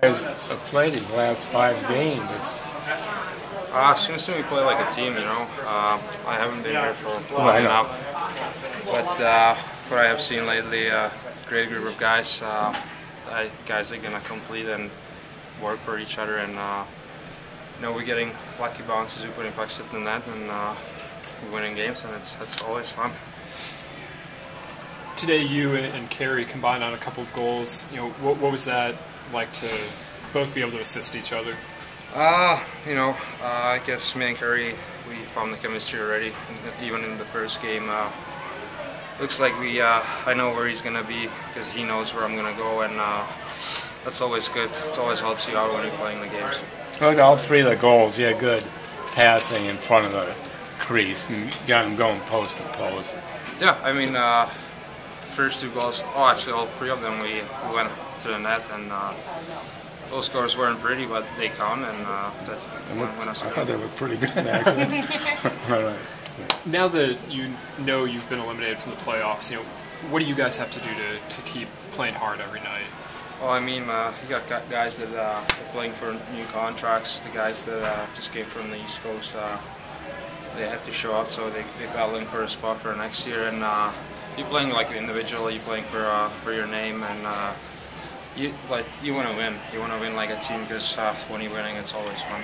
guys have played these last five games. It's Uh, seems to me play like a team, you know. Uh, I haven't been here for long I know. enough, but uh, what I have seen lately, uh, great group of guys. Uh, I, guys that are gonna complete and work for each other, and uh, you know we're getting lucky bounces, we're putting pucks in the net, and uh, we're winning games, and it's it's always fun. Today, you and and Carey combined on a couple of goals. You know, what, what was that like to both be able to assist each other? Uh, you know, uh, I guess me and Curry, we found the chemistry already, even in the first game. Uh, looks like we, uh, I know where he's going to be because he knows where I'm going to go, and uh, that's always good. It always helps you out when you're playing the games. look at all three of the goals. You had good passing in front of the crease and got him going post to post. Yeah, I mean, uh, first two goals, oh, actually, all three of them, we, we went to the net, and uh, those scores weren't pretty, but they count, and uh, that won, won I us a thought they were pretty good actually. right, right. Now that you know you've been eliminated from the playoffs, you know, what do you guys have to do to, to keep playing hard every night? Well, I mean, uh, you got guys that uh, are playing for new contracts. The guys that uh, just came from the East Coast, uh, they have to show out, so they they're battling for a spot for next year. And uh, you're playing like individually. You're playing for uh, for your name, and uh, you like you want to win. You want to win like a team because uh, when you're winning, it's always fun.